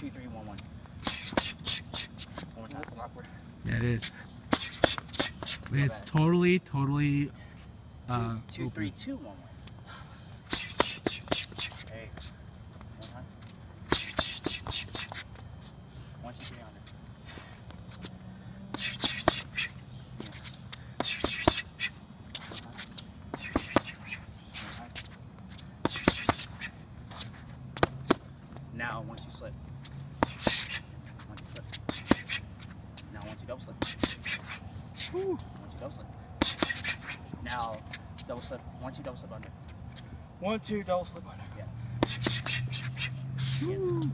two, three, one, one. One more time. That's awkward. Yeah, it is. It's totally, totally. Uh, two, two, three, two, one, one. One time. One, two, three, one. Now, once you slip. Once you slip. Now, once you double slip. Once you double slip. Now, double slip. Once you double slip under. One, two, double slip under. Yeah. Yeah.